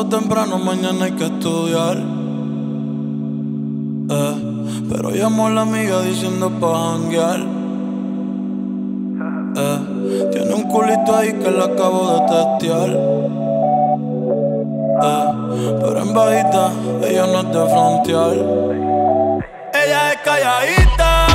temprano, mañana hay que estudiar. Eh, pero llamó a la amiga diciendo pa' janguear. Eh, tiene un culito ahí que le acabo de testear. Eh, pero en bajita, ella no es de frontear. Ella es calladita,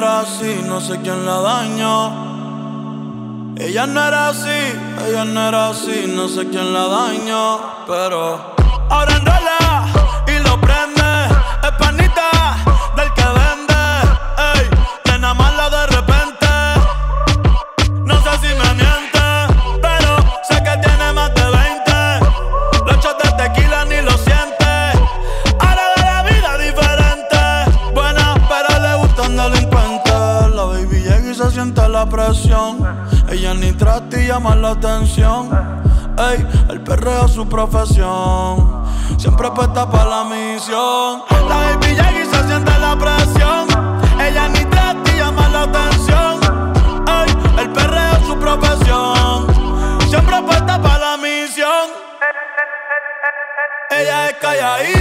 era así, no sé quién la dañó. Ella no era así, ella no era así, no sé quién la dañó, pero ahora enrola presión. Ella ni trata y llama la atención. Ey, el perreo es su profesión. Siempre apuesta para la misión. La baby y se siente la presión. Ella ni trata y llama la atención. Ey, el perreo es su profesión. Siempre apuesta para la misión. Ella es calladita,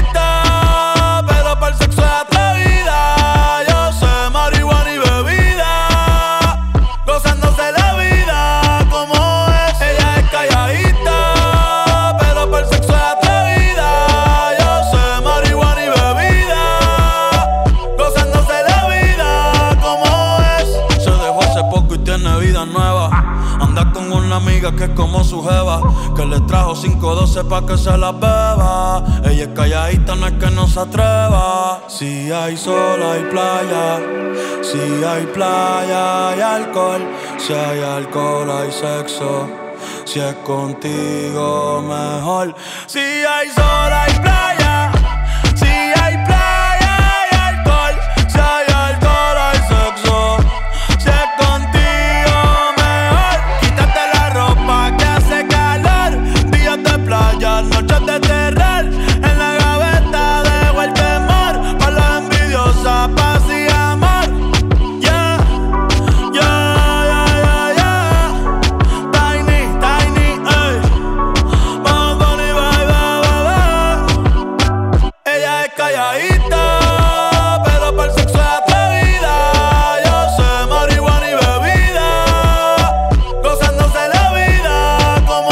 amiga que es como su jeva, que le trajo 512 pa' que se la beba. Ella es calladita, no es que no se atreva. Si hay sol, hay playa. Si hay playa, hay alcohol. Si hay alcohol, hay sexo. Si es contigo, mejor. Si hay sol, hay playa. Calladita, pero para el sexo es atrevida. Yo sé marihuana y bebida, gozándose la vida como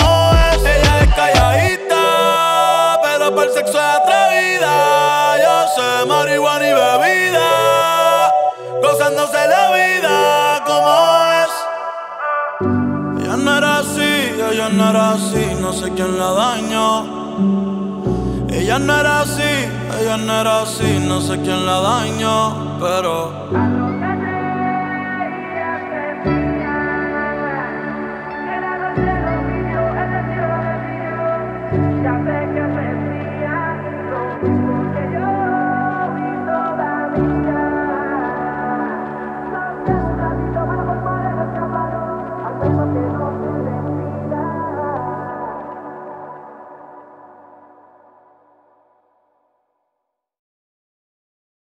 es. Ella es calladita, pero para el sexo es atrevida. Yo sé marihuana y bebida, gozándose la vida como es. Ella no era así, ella no era así, no sé quién la dañó. Ella no era así, ella no era así, no sé quién la dañó, pero